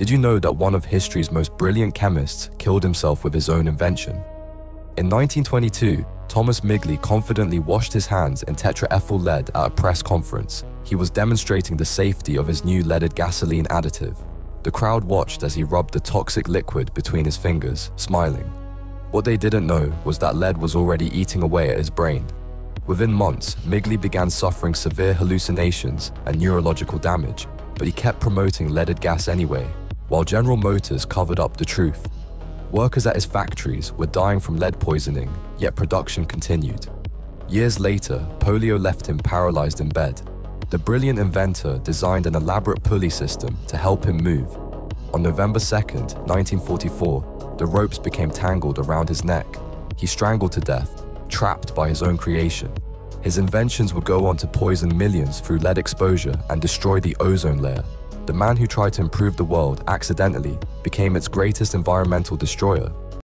Did you know that one of history's most brilliant chemists killed himself with his own invention? In 1922, Thomas Midgley confidently washed his hands in tetraethyl lead at a press conference. He was demonstrating the safety of his new leaded gasoline additive. The crowd watched as he rubbed the toxic liquid between his fingers, smiling. What they didn't know was that lead was already eating away at his brain. Within months, Midgley began suffering severe hallucinations and neurological damage, but he kept promoting leaded gas anyway while General Motors covered up the truth. Workers at his factories were dying from lead poisoning, yet production continued. Years later, polio left him paralyzed in bed. The brilliant inventor designed an elaborate pulley system to help him move. On November 2, 1944, the ropes became tangled around his neck. He strangled to death, trapped by his own creation. His inventions would go on to poison millions through lead exposure and destroy the ozone layer, the man who tried to improve the world accidentally became its greatest environmental destroyer